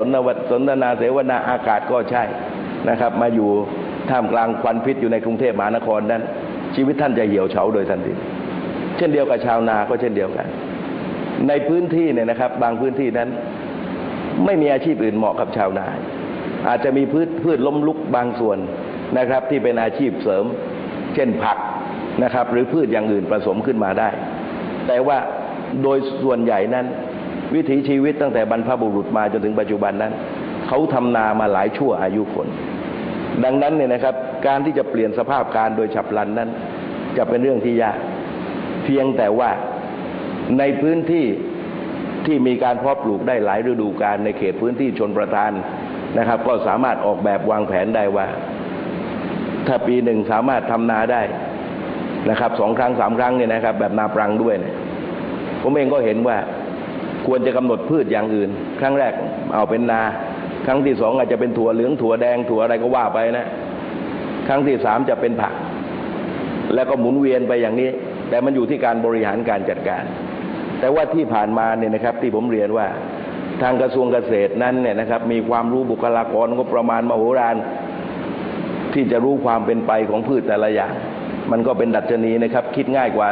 สนวัสนทนาเสวนาอากาศก็ใช่นะครับ มาอยู่ท่ามกลางควันพิษอยู่ในกรุงเทพมหานครนั้น ชีวิตท่านจะเหี่ยวเฉาโดยทันทีเช่นเดียวกับชาวนาก็เช่นเดียวกัน ในพื้นที่เนี่ยนะครับ บางพื้นที่นั้น ไม่มีอาชีพอื่นเหมาะกับชาวนา อาจจะมีพืชพืชล้มลุกบางส่วนนะครับ ที่เป็นอาชีพเสริม เช่นผักนะครับ หรือพืชอย่างอื่นผสมขึ้นมาได้ แต่ว่าโดยส่วนใหญ่นั้น วิถีชีวิตตั้งแต่บรรพบุรุษมาจนถึงปัจจุบันนั้น เขาทำนามาหลายชั่วอายุคน ดังนั้นเนี่ยนะครับ การที่จะเปลี่ยนสภาพการโดยฉับพลันนั้น จะเป็นเรื่องที่ยาก เพียงแต่ว่าในพื้นที่ที่มีการเพาะปลูกได้หลายฤดูกาลในเขตพื้นที่ชนประทานนะครับ ก็สามารถออกแบบวางแผนได้ว่า ถ้าปีหนึ่งสามารถทำนาได้นะครับสองครั้งสามครั้งเนี่ยนะครับ แบบนาปรังด้วยเนี่ยผมเองก็เห็นว่า ควรจะกำหนดพืชอย่างอื่น ครั้งแรกเอาเป็นนา ครั้งที่สองอาจจะเป็นถั่วเหลืองถั่วแดงถั่วอะไรก็ว่าไปนะ ครั้งที่สามจะเป็นผัก แล้วก็หมุนเวียนไปอย่างนี้ แต่มันอยู่ที่การบริหารการจัดการ แต่ว่าที่ผ่านมาเนี่ยนะครับ ที่ผมเรียนว่าทางกระทรวงเกษตรนั้นเนี่ยนะครับ มีความรู้บุคลากรงบประมาณมโหฬารที่จะรู้ความเป็นไปของพืชแต่ละอย่าง มันก็เป็นดัชนีนะครับ คิดง่ายกว่า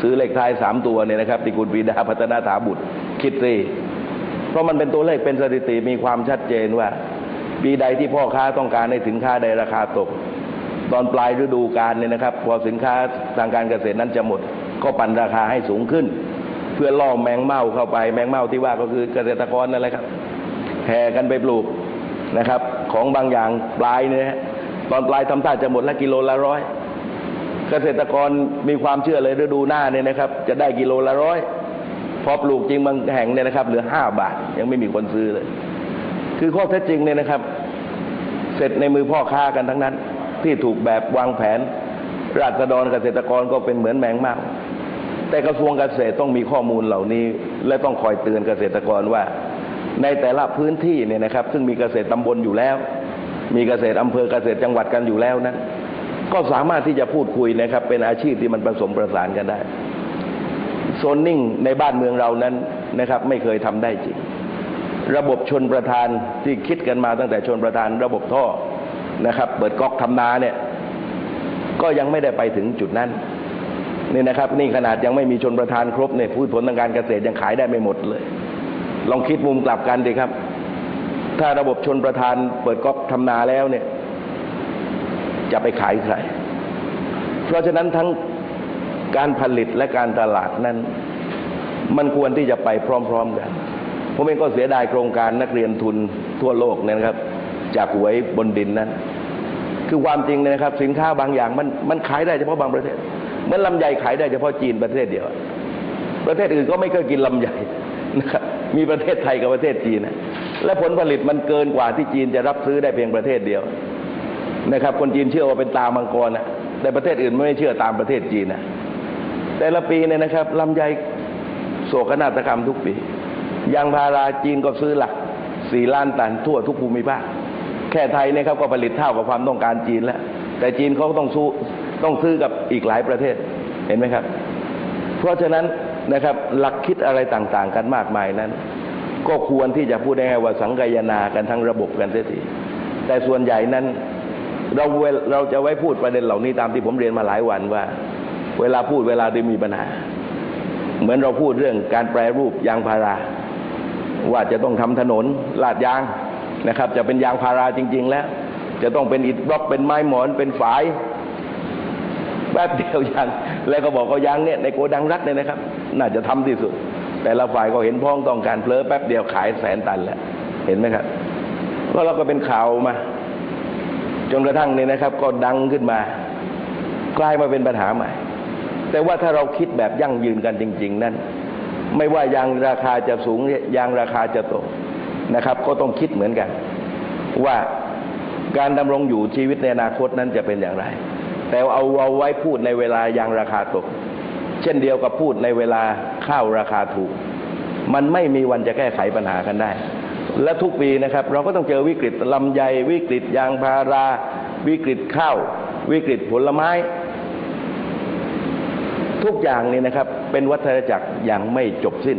ซื้อเลขท้ายสามตัวเนี่ยนะครับที่คุณปรีดาพัฒนาถาบุตร คิดสิเพราะมันเป็นตัวเลขเป็นสถิติมีความชัดเจนว่า ปีใดที่พ่อค้าต้องการให้สินค้าใดราคาตก ตอนปลายฤดูกาลเนี่ยนะครับ พอสินค้าทางการเกษตรนั้นจะหมด ก็ปั่นราคาให้สูงขึ้น เพื่อล่อแมงเม่าเข้าไปแมงเม่าที่ว่าก็คือเกษตรกรนั่นแหละครับแห่กันไปปลูกนะครับ ของบางอย่างปลายเนี่ยตอนปลายทำท่าจะหมดละกิโลละร้อยเกษตรกรมีความเชื่อเลยฤดูหน้าเนี่ยนะครับ จะได้กิโลละร้อย พอปลูกจริงบางแห่งเนี่ยนะครับ เหลือห้าบาท ยังไม่มีคนซื้อเลย คือข้อเท็จจริงเนี่ยนะครับ เสร็จในมือพ่อค้ากันทั้งนั้น ที่ถูกแบบวางแผน ราษฎรเกษตรกรก็เป็นเหมือนแมงม่าแต่กระทรวงเกษตรต้องมีข้อมูลเหล่านี้ และต้องคอยเตือนเกษตรกรว่า ในแต่ละพื้นที่เนี่ยนะครับ ซึ่งมีเกษตรตำบลอยู่แล้ว มีเกษตรอำเภอเกษตรจังหวัดกันอยู่แล้วนั้นก็สามารถที่จะพูดคุยนะครับ เป็นอาชีพที่มันผสมประสานกันได้ โซนนิ่งในบ้านเมืองเรานั้นนะครับ ไม่เคยทำได้จริง ระบบชนประทานที่คิดกันมาตั้งแต่ชนประทานระบบท่อนะครับ เปิดก๊อกทำนาเนี่ยก็ยังไม่ได้ไปถึงจุดนั้นนี่นะครับ นี่ขนาดยังไม่มีชนประทานครบเนี่ยพืชผลทางการเกษตรยังขายได้ไม่หมดเลย ลองคิดมุมกลับกันดีครับ ถ้าระบบชนประทานเปิดก๊อกทำนาแล้วเนี่ย จะไปขายใคร เพราะฉะนั้นทั้ง การผลิตและการตลาดนั้น มันควรที่จะไปพร้อม ๆกันผมเองก็เสียดายโครงการนักเรียนทุนทั่วโลกเนี่ยนะครับ จากหวยบนดินนั้น คือความจริงเนี่ยนะครับ สินค้าบางอย่างมันมันขายได้เฉพาะบางประเทศเหมือนลำไยขายได้เฉพาะจีนประเทศเดียว ประเทศอื่นก็ไม่เคยกินลำไยนะครับมีประเทศไทยกับประเทศจีนนะและผลผลิตมันเกินกว่าที่จีนจะรับซื้อได้เพียงประเทศเดียวนะครับ คนจีนเชื่อว่าเป็นตามังกรนะแต่ประเทศอื่นไม่เชื่อตามประเทศจีนนะ แต่ละปีเนี่ยนะครับลำไยโศกนาฏกรรมทุกปียางพาราจีนก็ซื้อหลักสี่ล้านตันทั่วทุกภูมิภาคแค่ไทยเนี่ยครับก็ผลิตเท่ากับความต้องการจีนแล้ว แต่จีนเขาต้องสู้ต้องซื้อกับอีกหลายประเทศเห็นไหมครับ เพราะฉะนั้นนะครับหลักคิดอะไรต่างๆ กันมากมายนั้น ก็ควรที่จะพูดได้ว่าสังกายนากันทั้งระบบกันเสียทีแต่ส่วนใหญ่นั้นเราเราจะไว้พูดประเด็นเหล่านี้ตามที่ผมเรียนมาหลายวันว่า เวลาพูดเวลาที่มีปัญหา เหมือนเราพูดเรื่องการแปรรูปยางพารา ว่าจะต้องทำถนนลาดยางนะครับ จะเป็นยางพาราจริง ๆ แล้ว จะต้องเป็นอิฐบล็อกเป็นไม้หมอนเป็นฝายแป๊บเดียวยางแล้วก็บอกเขายางเนี่ยในโกดังรัฐเนี่ยนะครับ น่าจะทำที่สุด แต่ละฝ่ายก็เห็นพ้องต้องการเพลอแป๊บเดียวขายแสนตันแล้วเห็นไหมครับแล้วเราก็เป็นข่าวมาจนกระทั่งเนี่ยนะครับ ก็ดังขึ้นมากลายมาเป็นปัญหาใหม่ แต่ว่าถ้าเราคิดแบบยั่งยืนกันจริง ๆ นั้น ไม่ว่ายางราคาจะสูงยางราคาจะตกนะครับ ก็ต้องคิดเหมือนกัน ว่าการดำรงอยู่ชีวิตในอนาคตนั้นจะเป็นอย่างไร แต่เอาเอาไว้พูดในเวลายางราคาตก เช่นเดียวกับพูดในเวลาข้าวราคาถูก มันไม่มีวันจะแก้ไขปัญหากันได้ และทุกปีนะครับ เราก็ต้องเจอวิกฤตลำไยวิกฤตยางพารา วิกฤตข้าว วิกฤตผลไม้ ทุกอย่างนี่นะครับ เป็นวัฏจักรอย่างไม่จบสิ้น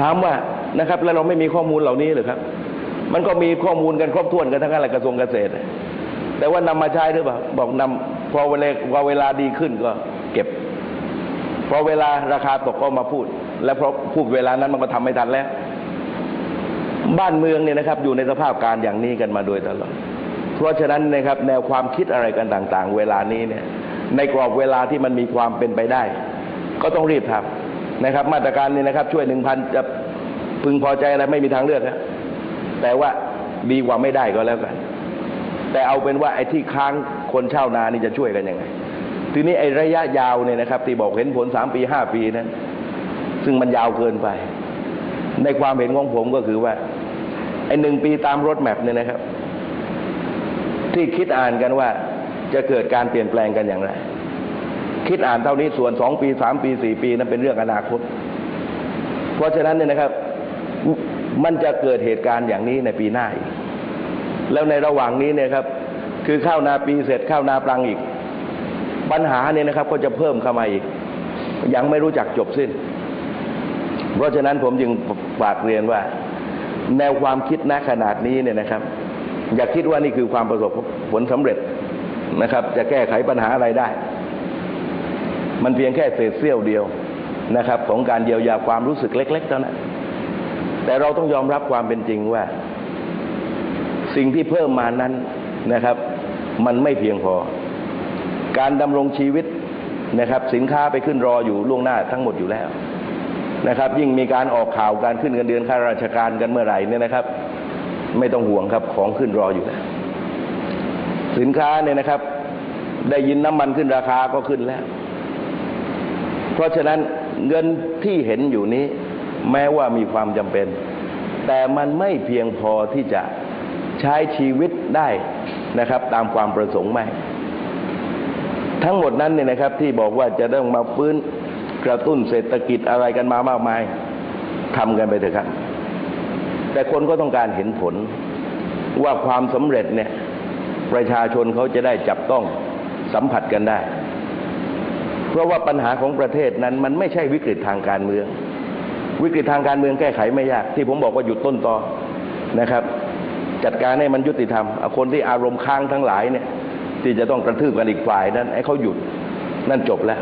ถามว่านะครับ แล้วเราไม่มีข้อมูลเหล่านี้หรือครับ มันก็มีข้อมูลกันครบถ้วนกันทั้งนั้นแหละกระทรวงเกษตร แต่ว่านำมาใช้หรือเปล่าบอกนำพอเวลาพอเวลาดีขึ้นก็เก็บพอเวลาราคาตกก็มาพูด แล้วเพราะพูดเวลานั้นมันก็ทำไม่ทันแล้ว บ้านเมืองเนี่ยนะครับอยู่ในสภาพการอย่างนี้กันมาโดยตลอดเพราะฉะนั้นนะครับแนวความคิดอะไรกันต่าง ๆ เวลานี้เนี่ย ในกรอบเวลาที่มันมีความเป็นไปได้ ก็ต้องรีบทำนะครับ มาตรการนี้นะครับ ช่วยหนึ่งพันจะพึงพอใจอะไรไม่มีทางเลือกนะแต่ว่าดีกว่าไม่ได้ก็แล้วกัน แต่เอาเป็นว่าไอ้ที่ค้างคนเช่านานี่จะช่วยกันยังไง ทีนี้ไอ้ระยะยาวเนี่ยนะครับ ที่บอกเห็นผลสามปีห้าปีนั้น ซึ่งมันยาวเกินไป ในความเห็นของผมก็คือว่าไอ้หนึ่งปีตามรถแมพเนี่ยนะครับ ที่คิดอ่านกันว่า จะเกิดการเปลี่ยนแปลงกันอย่างไร คิดอ่านเท่านี้ส่วนสองปีสามปีสี่ปีนั้นเป็นเรื่องอนาคต เพราะฉะนั้นเนี่ยนะครับ มันจะเกิดเหตุการณ์อย่างนี้ในปีหน้าอีกแล้วในระหว่างนี้เนี่ยครับ คือข้าวนาปีเสร็จข้าวนาปลังอีก ปัญหาเนี่ยนะครับ ก็จะเพิ่มเข้ามาอีก ยังไม่รู้จักจบสิ้น เพราะฉะนั้นผมจึงฝากเรียนว่า แนวความคิดณขนาดนี้เนี่ยนะครับ อย่าคิดว่านี่คือความประสบผลสำเร็จ นะครับ จะแก้ไขปัญหาอะไรได้ มันเพียงแค่เศษเสี้ยวเดียวนะครับ ของการเยียวยาความรู้สึกเล็กๆเท่านั้นแต่เราต้องยอมรับความเป็นจริงว่า สิ่งที่เพิ่มมานั้นนะครับ มันไม่เพียงพอ การดำรงชีวิตนะครับ สินค้าไปขึ้นรออยู่ล่วงหน้าทั้งหมดอยู่แล้วนะครับ ยิ่งมีการออกข่าวการขึ้นเงินเดือนข้าราชการกันเมื่อไหร่เนี่ยนะครับ ไม่ต้องห่วงครับของขึ้นรออยู่แล้ว สินค้าเนี่ยนะครับ ได้ยินน้ำมันขึ้นราคาก็ขึ้นแล้ว เพราะฉะนั้นเงินที่เห็นอยู่นี้ แม้ว่ามีความจำเป็น แต่มันไม่เพียงพอที่จะใช้ชีวิตได้นะครับ ตามความประสงค์ไม่ ทั้งหมดนั้นเนี่ยนะครับ ที่บอกว่าจะต้องมาฟื้นกระตุ้นเศรษฐกิจอะไรกันมามากมายทำกันไปเถอะครับ แต่คนก็ต้องการเห็นผลว่าความสำเร็จเนี่ย ประชาชนเขาจะได้จับต้องสัมผัสกันได้ เพราะว่าปัญหาของประเทศนั้นมันไม่ใช่วิกฤตทางการเมือง วิกฤตทางการเมืองแก้ไขไม่ยาก ที่ผมบอกว่าหยุดต้นตอนะครับ จัดการให้มันยุติธรรมคนที่อารมณ์ค้างทั้งหลายเนี่ย ที่จะต้องกระทืบกันอีกฝ่ายนั้นให้เขาหยุดนั่นจบแล้ว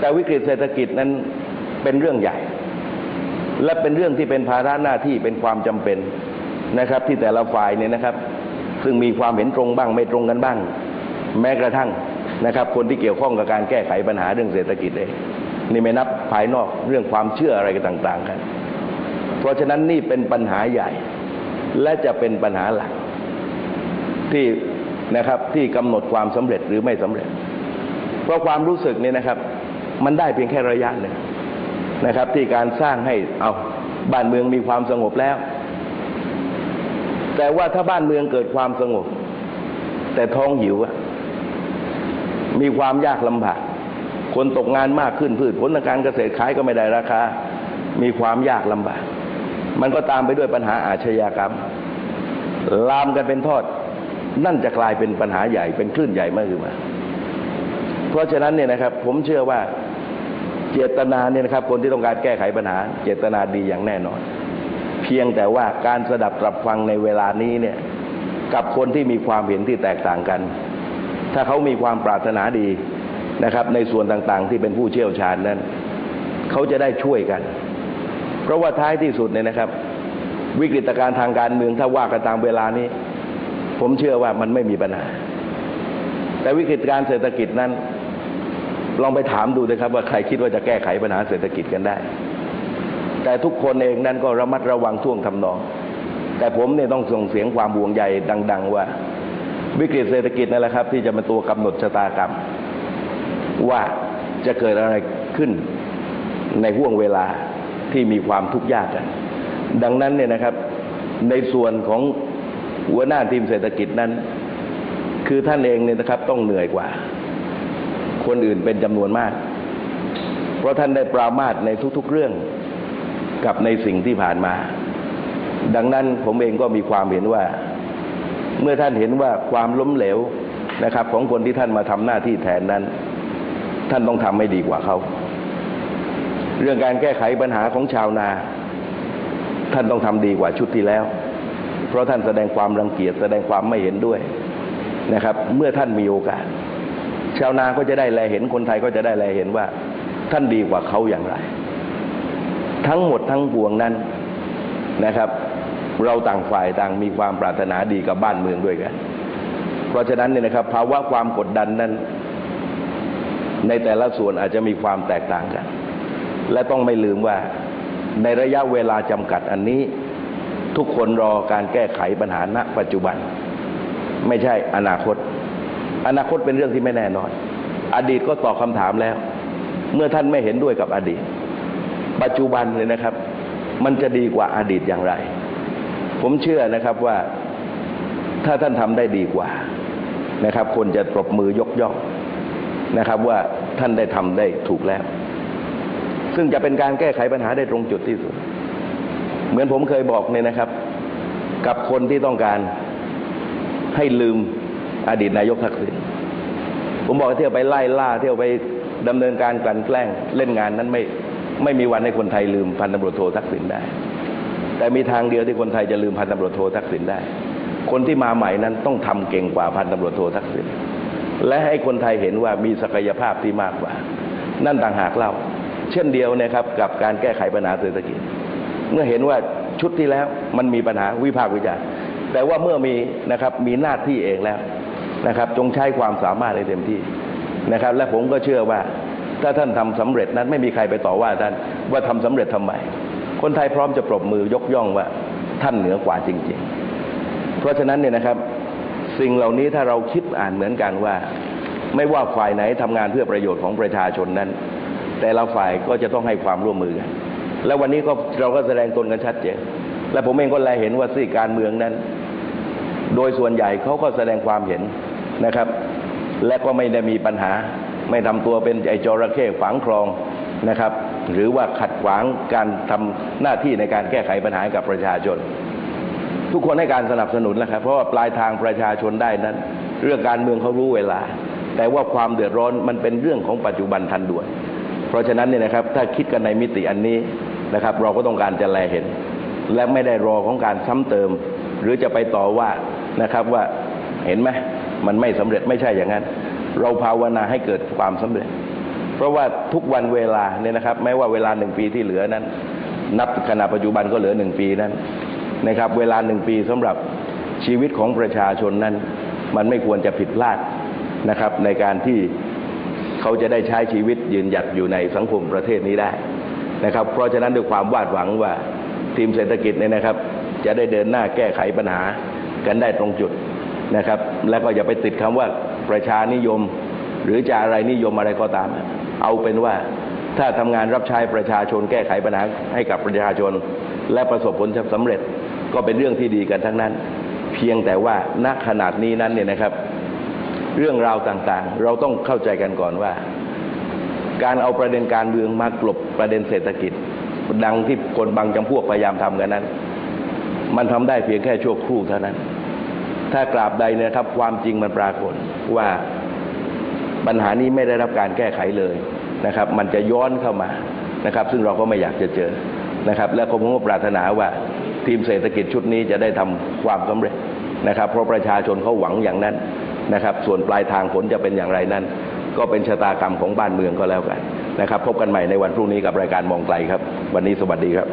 แต่วิกฤตเศรษฐกิจนั้นเป็นเรื่องใหญ่ และเป็นเรื่องที่เป็นภาระหน้าที่เป็นความจำเป็นนะครับ ที่แต่ละฝ่ายเนี่ยนะครับ ซึ่งมีความเห็นตรงบ้างไม่ตรงกันบ้าง แม้กระทั่งนะครับ คนที่เกี่ยวข้องกับการแก้ไขปัญหาเรื่องเศรษฐกิจเองนี่ไม่นับภายนอกเรื่องความเชื่ออะไรกันต่าง ๆ กัน เพราะฉะนั้นนี่เป็นปัญหาใหญ่ และจะเป็นปัญหาหลัก ที่นะครับที่กำหนดความสำเร็จหรือไม่สำเร็จ เพราะความรู้สึกนี่นะครับ มันได้เพียงแค่ระยะหนึ่งนะครับ ที่การสร้างให้เอาบ้านเมืองมีความสงบแล้ว แต่ว่าถ้าบ้านเมืองเกิดความสงบ แต่ท้องหิวอะมีความยากลำบากคนตกงานมากขึ้นพืชผลทางการเกษตรขายก็ไม่ได้ราคา มีความยากลำบาก มันก็ตามไปด้วยปัญหาอาชญากรรม ลามกันเป็นทอด นั่นจะกลายเป็นปัญหาใหญ่เป็นคลื่นใหญ่มากขึ้นมา เพราะฉะนั้นเนี่ยนะครับ ผมเชื่อว่าเจตนาเนี่ยนะครับ คนที่ต้องการแก้ไขปัญหา เจตนาดีอย่างแน่นอน เพียงแต่ว่าการสดับตรับฟังในเวลานี้เนี่ยกับคนที่มีความเห็นที่แตกต่างกัน ถ้าเขามีความปรารถนาดีนะครับ ในส่วนต่างๆ ที่เป็นผู้เชี่ยวชาญนั้น เขาจะได้ช่วยกัน เพราะว่าท้ายที่สุดเนี่ยนะครับ วิกฤตการณ์ทางการเมืองถ้าว่ากันตามเวลานี้ ผมเชื่อว่ามันไม่มีปัญหา แต่วิกฤตการณ์เศรษฐกิจนั้น ลองไปถามดูนะครับว่าใครคิดว่าจะแก้ไขปัญหาเศรษฐกิจกันได้ แต่ทุกคนเองนั้นก็ระมัดระวังท่วงทำนอง แต่ผมเนี่ยต้องส่งเสียงความห่วงใยดัง ๆ ว่า วิกฤตเศรษฐกิจนั่นแหละครับ ที่จะเป็นตัวกำหนดชะตากรรม ว่าจะเกิดอะไรขึ้นในห่วงเวลาที่มีความทุกข์ยากกันดังนั้นเนี่ยนะครับในส่วนของหัวหน้าทีมเศรษฐกิจนั้น คือท่านเองเนี่ยนะครับต้องเหนื่อยกว่า คนอื่นเป็นจำนวนมาก เพราะท่านได้ปรามาสในทุกๆเรื่อง กับในสิ่งที่ผ่านมา ดังนั้นผมเองก็มีความเห็นว่า เมื่อท่านเห็นว่าความล้มเหลวนะครับ ของคนที่ท่านมาทำหน้าที่แทนนั้น ท่านต้องทำให้ดีกว่าเขา เรื่องการแก้ไขปัญหาของชาวนา ท่านต้องทำดีกว่าชุดที่แล้ว เพราะท่านแสดงความรังเกียจแสดงความไม่เห็นด้วยนะครับ เมื่อท่านมีโอกาส ชาวนาก็จะได้แลเห็นคนไทยก็จะได้แลเห็นว่า ท่านดีกว่าเขาอย่างไร ทั้งหมดทั้งปวงนั้นนะครับ เราต่างฝ่ายต่างมีความปรารถนาดีกับบ้านเมืองด้วยกัน เพราะฉะนั้นเนี่ยนะครับภาวะความกดดันนั้น ในแต่ละส่วนอาจจะมีความแตกต่างกัน และต้องไม่ลืมว่าในระยะเวลาจำกัดอันนี้ ทุกคนรอการแก้ไขปัญหาณปัจจุบัน ไม่ใช่อนาคต อนาคตเป็นเรื่องที่ไม่แน่นอน อดีตก็ตอบคำถามแล้ว เมื่อท่านไม่เห็นด้วยกับอดีต ปัจจุบันเลยนะครับ มันจะดีกว่าอดีตอย่างไร ผมเชื่อนะครับว่าถ้าท่านทำได้ดีกว่านะครับ คนจะปรบมือยกย่องนะครับ ว่าท่านได้ทำได้ถูกแล้ว ซึ่งจะเป็นการแก้ไขปัญหาได้ตรงจุดที่สุด เหมือนผมเคยบอกเนี่ยนะครับ กับคนที่ต้องการให้ลืมอดีตนายกทักษิณผมบอกเที่ยวไปไล่ล่าเที่ยวไปดำเนินการกลั่นแกล้งเล่นงานนั้นไม่ ไม่มีวันให้คนไทยลืมพันตำรวจโททักษิณได้ แต่มีทางเดียวที่คนไทยจะลืมพันตำรวจโททักษิณได้ คนที่มาใหม่นั้นต้องทำเก่งกว่าพันตำรวจโททักษิณและให้คนไทยเห็นว่ามีศักยภาพที่มากกว่า นั่นต่างหากเล่า เช่นเดียวนะครับกับการแก้ไขปัญหาเศรษฐกิจ เมื่อเห็นว่าชุดที่แล้วมันมีปัญหาวิพากษ์วิจารณ์แต่ว่าเมื่อมีนะครับมีหน้าที่เองแล้วนะครับ จงใช้ความสามารถให้เต็มที่นะครับ และผมก็เชื่อว่า ถ้าท่านทำสำเร็จนั้นไม่มีใครไปต่อว่าท่านว่าทำสำเร็จทำไม คนไทยพร้อมจะปรบมือยกย่องว่าท่านเหนือกว่าจริง ๆ เพราะฉะนั้นเนี่ยนะครับสิ่งเหล่านี้ถ้าเราคิดอ่านเหมือนกันว่า ไม่ว่าฝ่ายไหนทำงานเพื่อประโยชน์ของประชาชนนั้น แต่ละฝ่ายก็จะต้องให้ความร่วมมือกันแล้ววันนี้ก็เราก็แสดงตนกันชัดเจนและผมเองก็แลเห็นว่าสี่การเมืองนั้น โดยส่วนใหญ่เขาก็แสดงความเห็นนะครับ และก็ไม่ได้มีปัญหา ไม่ทำตัวเป็นไอจระเข้ฝังคลองนะครับ หรือว่าขัดขวางการทำหน้าที่ในการแก้ไขปัญหากับประชาชน ทุกคนให้การสนับสนุนแล้วครับ เพราะว่าปลายทางประชาชนได้นั้น เรื่องการเมืองเขารู้เวลา แต่ว่าความเดือดร้อนมันเป็นเรื่องของปัจจุบันทันด่วน เพราะฉะนั้นเนี่ยนะครับถ้าคิดกันในมิติอันนี้นะครับ เราก็ต้องการจะแลเห็น และไม่ได้รอของการซ้ำเติม หรือจะไปต่อว่านะครับว่าเห็นไหมมันไม่สำเร็จไม่ใช่อย่างนั้น เราภาวนาให้เกิดความสำเร็จ เพราะว่าทุกวันเวลาเนี่ยนะครับแม้ว่าเวลาหนึ่งปีที่เหลือนั้น นับขณะปัจจุบันก็เหลือหนึ่งปีนั้นนะครับ เวลาหนึ่งปีสำหรับชีวิตของประชาชนนั้น มันไม่ควรจะผิดพลาดนะครับ ในการที่เขาจะได้ใช้ชีวิตยืนหยัดอยู่ในสังคมประเทศนี้ได้นะครับ เพราะฉะนั้นด้วยความวาดหวังว่าทีมเศรษฐกิจเนี่ยนะครับ จะได้เดินหน้าแก้ไขปัญหากันได้ตรงจุดนะครับ แล้วก็อย่าไปติดคำว่า ประชานิยม หรือจะอะไรนิยมอะไรก็ตาม เอาเป็นว่าถ้าทำงานรับใช้ประชาชนแก้ไขปัญหาให้กับประชาชน และประสบผลสำเร็จก็เป็นเรื่องที่ดีกันทั้งนั้น เพียงแต่ว่าณขนาดนี้นั้นเนี่ยนะครับ เรื่องราวต่างๆ เราต้องเข้าใจกันก่อนว่า การเอาประเด็นการเมืองมากลบประเด็นเศรษฐกิจ ดังที่คนบางจำพวกพยายามทำกันนั้น มันทำได้เพียงแค่ชั่วครู่เท่านั้น ถ้ากราบใดเนี่ยครับ ความจริงมันปรากฏว่าปัญหานี้ไม่ได้รับการแก้ไขเลยนะครับ มันจะย้อนเข้ามานะครับ ซึ่งเราก็ไม่อยากจะเจอนะครับ และผมก็ปรารถนาว่าทีมเศรษฐกิจชุดนี้จะได้ทำความสำเร็จนะครับ เพราะประชาชนเขาหวังอย่างนั้นนะครับ ส่วนปลายทางผลจะเป็นอย่างไรนั้น ก็เป็นชะตากรรมของบ้านเมืองก็แล้วกันนะครับ พบกันใหม่ในวันพรุ่งนี้กับรายการมองไกลครับ วันนี้สวัสดีครับ